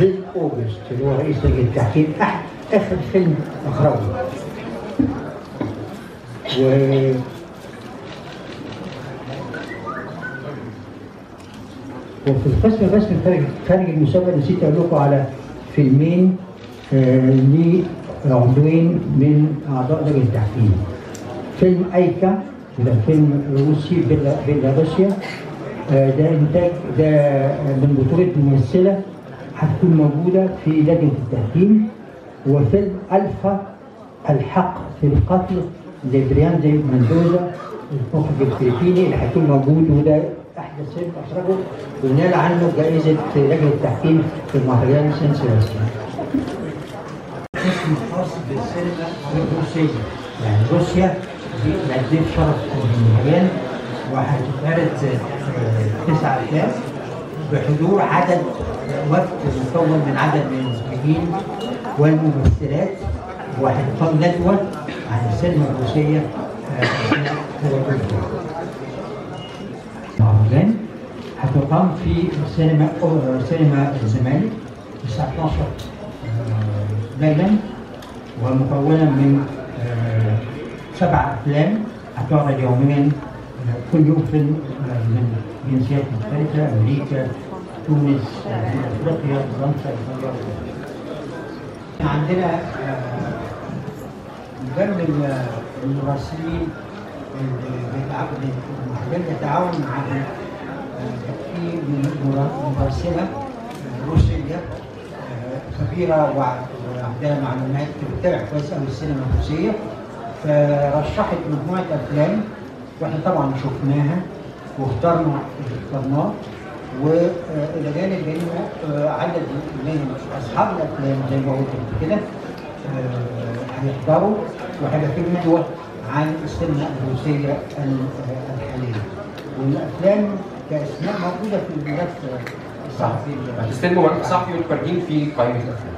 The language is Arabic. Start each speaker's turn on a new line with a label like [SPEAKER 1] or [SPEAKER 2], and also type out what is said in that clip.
[SPEAKER 1] اللي هو رئيس التحكيم احد آخر فيلم أخرجه. و وفي القسم الرسمي خارج خارج المسابقه نسيت أقول لكم على فيلمين آه، لعضوين من أعضاء لجنه التحكيم. فيلم أيكا ده فيلم روسي بيلا- بيلاروسيا آه، ده انتاج ده من بطولة ممثلة هتكون موجودة في لجنة التحكيم وفيلم ألفا الحق في القتل لبرياندي مندوزا المخرج الفلبيني اللي هيكون موجود وده أحدث فيلم اخرجه ونال عنه جائزة لجنة التحكيم في المهرجان سان سيباستيان. اسم خاص بالسينما الروسيه يعني روسيا دي مدينة شرف المهرجان وهتتعرض تسع افلام بحضور عدد وفد مكون من عدد من المخرجين والممثلات وهتقام ندوه عن السينما آه، أثناء تواجدها. المهرجان هتقام في سينما سينما الزمالك الساعة 12 آه، ليلا ومكونه من آه، سبع أفلام هتعرض يوميا كل يوم فيلم من جنسيات مختلفة أمريكا تونس افريقيا ايطاليا عندنا آه، من المراسلين اللي بيتعاون مع في مراسله آه، روسيه آه، خبيره وع- وعندها معلومات بتتابع كويس قوي السينما الروسية. فرشحت مجموعة أفلام وإحنا طبعا شفناها واخترنا اللي اخترناه وإلى جانب ان آه، عدد من أصحاب الأفلام زي ما قلت كده آه، هيحضروا وهيبقى في ندوة عن السينما الروسيه ال- الحاليه والأفلام كأسماء موجودة في الملف الصحفي
[SPEAKER 2] هتستلموا ملف في قائمة الأفلام.